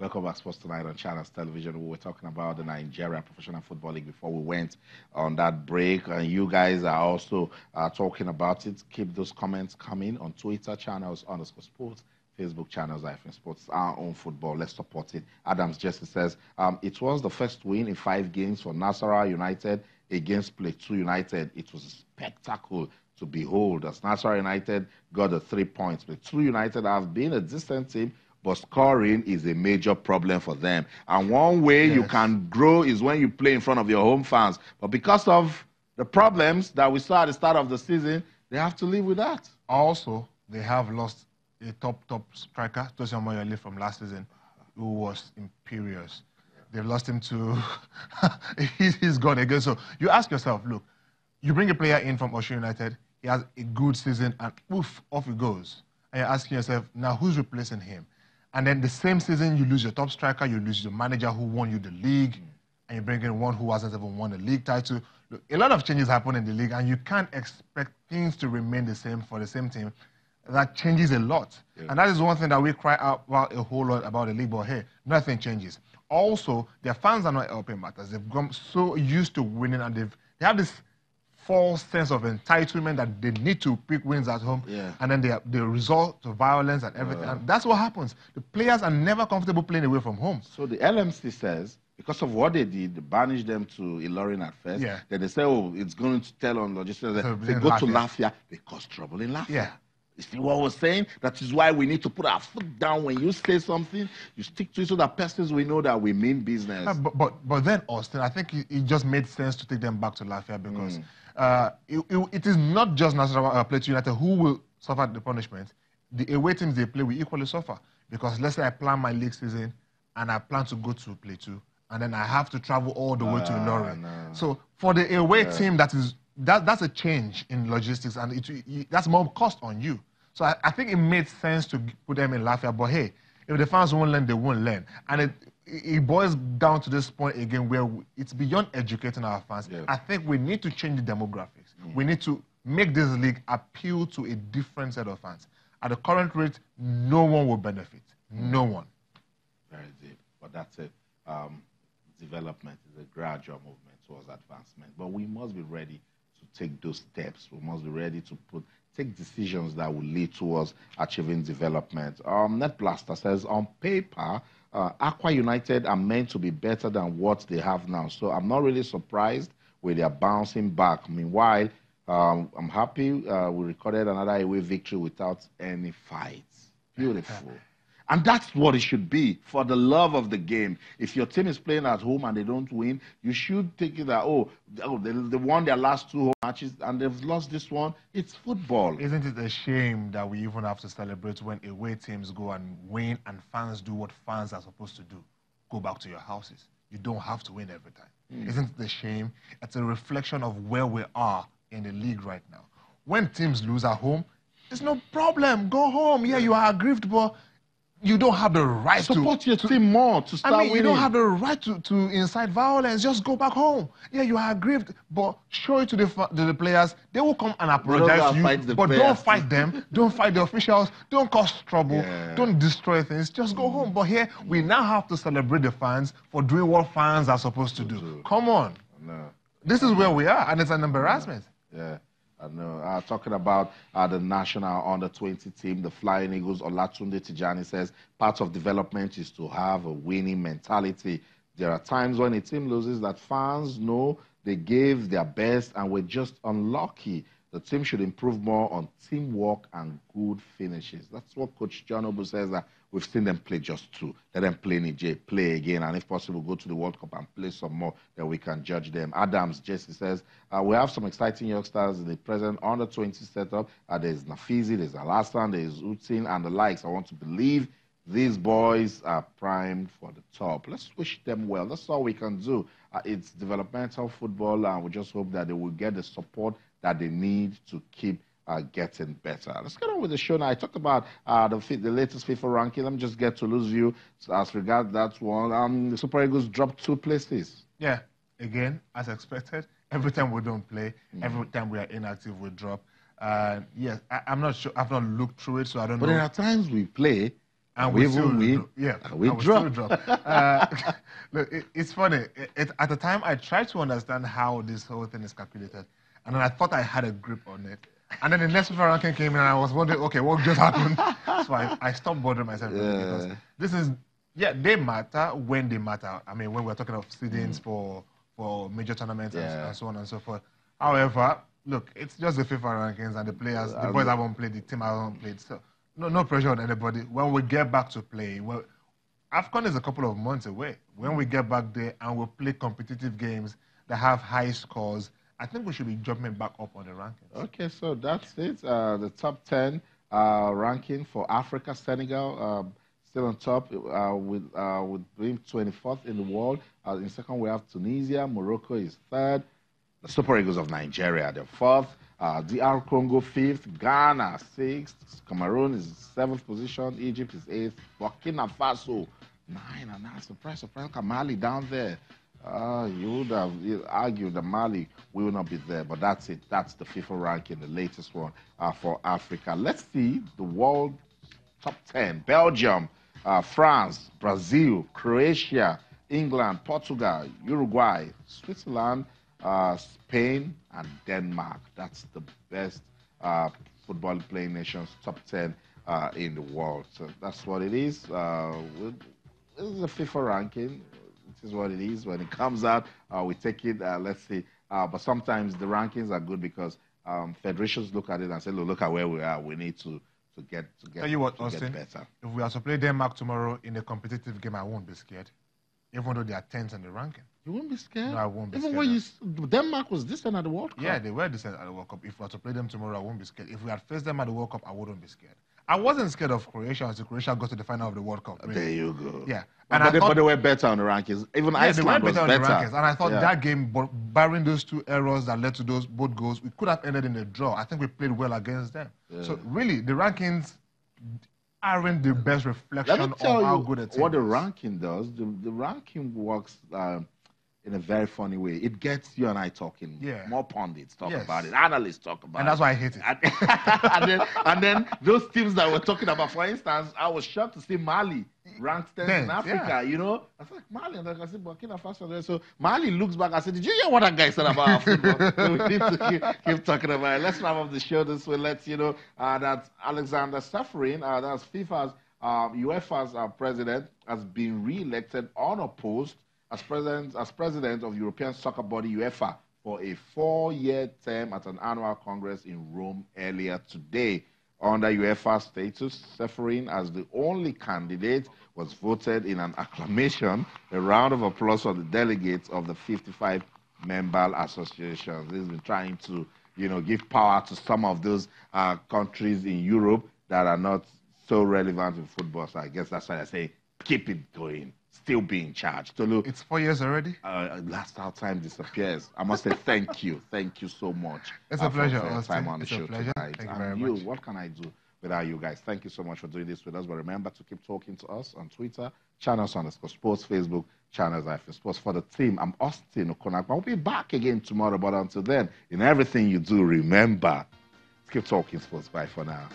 Welcome back, Sports Tonight on Channels Television. We were talking about the Nigeria Professional Football League before we went on that break. And you guys are also uh, talking about it. Keep those comments coming on Twitter channels underscore sports. Facebook channels, IFN Sports, our own football. Let's support it. Adams Jesse says um, it was the first win in five games for Nasarawa United against Plateau United. It was a spectacle to behold as Nasarawa United got the three points. Plateau United have been a decent team, but scoring is a major problem for them. And one way yes. you can grow is when you play in front of your home fans. But because of the problems that we saw at the start of the season, they have to live with that. Also, they have lost a top, top striker, Tosin Omoyole from last season, who was imperious. They've lost him to, he's gone again. So you ask yourself, look, you bring a player in from Osun United, he has a good season, and oof, off he goes. And you're asking yourself, now who's replacing him? And then the same season, you lose your top striker, you lose your manager who won you the league, mm. and you bring in one who hasn't even won a league title. Look, a lot of changes happen in the league, and you can't expect things to remain the same for the same team. That changes a lot. Yeah. And that is one thing that we cry out about a whole lot about the league, but hey, nothing changes. Also, their fans are not helping matters. They've become so used to winning, and they've, they have this false sense of entitlement that they need to pick wins at home, yeah. and then they, they resort to violence and everything. Uh, and that's what happens. The players are never comfortable playing away from home. So the LMC says because of what they did, they banished them to Ilorin at first. Yeah. Then they say, oh, it's going to tell on logistics. So they go Lafia. to Lafia, they cause trouble in Lafia. Yeah. You see what I was saying? That is why we need to put our foot down when you say something. You stick to it so that persons we know that we mean business. Uh, but, but, but then, Austin, I think it, it, just made sense to take them back to Lafia because mm uh, it, it, it is not just Nasarawa uh, Plateau United who will suffer the punishment. The away teams they play will equally suffer because let's say I plan my league season and I plan to go to play Plateau and then I have to travel all the way to Ilorin. No. So for the away yeah. team, that is that that's a change in logistics and it, it, that's more cost on you. So I, I, think it made sense to put them in Lafia. But hey, if the fans won't learn, they won't learn. And it, it boils down to this point again where we, it's beyond educating our fans. I think we need to change the demographics. Mm. We need to make this league appeal to a different set of fans. At the current rate, no one will benefit. Mm. No one. Very deep. But that's it. Um, development is a gradual movement towards advancement. But we must be ready to take those steps. We must be ready to put take decisions that will lead towards achieving development. Um, Net Blaster says on paper, uh, Akwa United are meant to be better than what they have now. So I'm not really surprised with their bouncing back. Meanwhile, um, I'm happy uh, we recorded another away victory without any fights. Beautiful. And that's what it should be for the love of the game. If your team is playing at home and they don't win, you should think it that, oh, oh they, they won their last two home matches and they've lost this one. It's football. Isn't it a shame that we even have to celebrate when away teams go and win and fans do what fans are supposed to do? Go back to your houses. You don't have to win every time. Mm. Isn't it a shame? It's a reflection of where we are in the league right now. When teams lose at home, it's no problem. Go home. Yeah, you are aggrieved, but you don't have the right support to your to, team more to start I mean, winning. you don't have the right to, to incite violence. Just go back home. Yeah, you are aggrieved, but show it to the to the players. They will come and apologize to you. But players. don't fight them. don't fight the officials. Don't cause trouble. Yeah. Don't destroy things. Just go mm. home. But here we now have to celebrate the fans for doing what fans are supposed to do. Come on. No. This is where we are, and it's an embarrassment. yeah. Know. Uh, talking about uh, the national under 20 team, the Flying Eagles, Olatunde Tijani says part of development is to have a winning mentality. There are times when a team loses that fans know they gave their best and were just unlucky. The team should improve more on teamwork and good finishes. That's what Coach John Obu says that we've seen them play just two. Let them play Niger, play again, and if possible, go to the World Cup and play some more, then we can judge them. Adams, Jesse says, uh, we have some exciting youngsters in the present under 20 setup. Uh, there's Nafizi, there's Alassan, there's Utin, and the likes. I want to believe these boys are primed for the top. Let's wish them well. That's all we can do. Uh, it's developmental football, and we just hope that they will get the support that they need to keep uh, getting better. Let's get on with the show now. I talked about uh, the, the latest FIFA ranking. Let me just get Tolu's view as regards that one. Um, the Super Eagles dropped two places. Yeah, again, as expected. Every time we don't play, mm. every time we are inactive, we drop. Uh, yes, I, am not sure. I've not looked through it, so I don't but know. But there are times we play And we we, still win, Yeah, and we and drop. still drop. uh, look, it, it's funny. It, it- at the time, I tried to understand how this whole thing is calculated, and then I thought I had a grip on it. And then the next FIFA ranking came in, and I was wondering, okay, what just happened? so I, I stopped bothering myself with it because this is, yeah, they matter when they matter. I mean, when we're talking of seedings for for major tournaments and, Mm. Yeah. and so on and so forth. However, look, it's just the FIFA rankings, and the players, the boys haven't played, the team haven't played. So no, no pressure on anybody. When we get back to play, well, AFCON is a couple of months away. When we get back there and we play competitive games that have high scores, I think we should be jumping back up on the rankings. Okay, so that's it. Uh, the top 10 uh, ranking for Africa, Senegal um, still on top uh, with, uh, with being 24th in the world. Uh, in second, we have Tunisia. Morocco is third. The Super Eagles of Nigeria, they're fourth. Uh, DR Congo, fifth. Ghana, sixth. Cameroon is seventh position. Egypt is eighth. Burkina Faso, nine. And that's surprise, surprise. Look at Mali down there. Uh, you would have argued that Mali will not be there, but that's it. That's the FIFA ranking, the latest one uh, for Africa. Let's see the world top 10 Belgium, uh, France, Brazil, Croatia, England, Portugal, Uruguay, Switzerland, uh, Spain, and Denmark. That's the best uh, football playing nations, top 10 uh, in the world. So that's what it is. Uh, this is a FIFA ranking. This is what it is. When it comes out, uh, we take it. Uh, let's see. Uh, but sometimes the rankings are good because um, federations look at it and say, "Look, look at where we are. We need to to get to get, Tell you what, Austin, better." if we are to play Denmark tomorrow in a competitive game, I won't be scared, even though they are 10th in the ranking. You won't be scared. No, I won't be Even scared when you Denmark was distant at the World Cup. Yeah, they were decent at the World Cup. If we are to play them tomorrow, I won't be scared. If we had faced them at the World Cup, I wouldn't be scared. I wasn't scared of Croatia until Croatia got to the final of the World Cup. really. There you go. Yeah. But, And I they, thought- but they were better on the rankings. Even Yeah, Iceland went was better on better. the rankings, and I thought Yeah. that game, barring those two errors that led to those both goals, we could have ended in a draw. I think we played well against them. So really, the rankings aren't the best Let reflection of how you good a team what the ranking does. The, the ranking works um, in a very funny way. It gets you and I talking. Yeah. More pundits talk Yes. about it. Analysts talk about And it. And that's why I hate it. And, and then, and then those teams that we're talking about, for instance, I was shocked to see Mali ranked 10th in Africa. yeah. You know, I was like Mali, and I said Burkina Faso. So Mali looks back. I said, Did you hear what that guy said about our football? so we need to keep, keep talking about it. Let's wrap up the show this way. Let's you know uh, that Alexander Ceferin, uh, that's FIFA's um, UEFA's uh, president, has been re-elected unopposed as president as president of European soccer body UEFA for a four-year term at an annual congress in Rome earlier today. Under UEFA status, Ceferin, as the only candidate, was voted in an acclamation, a round of applause for the delegates of the 55 member associations. He's been trying to, you know, give power to some of those uh, countries in Europe that are not so relevant in football. So I guess that's why I say keep it going, still being charged. Tolu, It's four years already. uh, last our time disappears. I must say thank you, thank you so much. It's a pleasure, time on the It's a show pleasure. tonight. Thank you and very you, much. what can I do without you guys? Thank you so much for doing this with us. But remember to keep talking to us on Twitter, channels underscore sports, Facebook, channels IFA Sports. For the team, I'm Austin Okonakwa. We'll be back again tomorrow. But until then, in everything you do, remember, keep talking sports. Bye for now.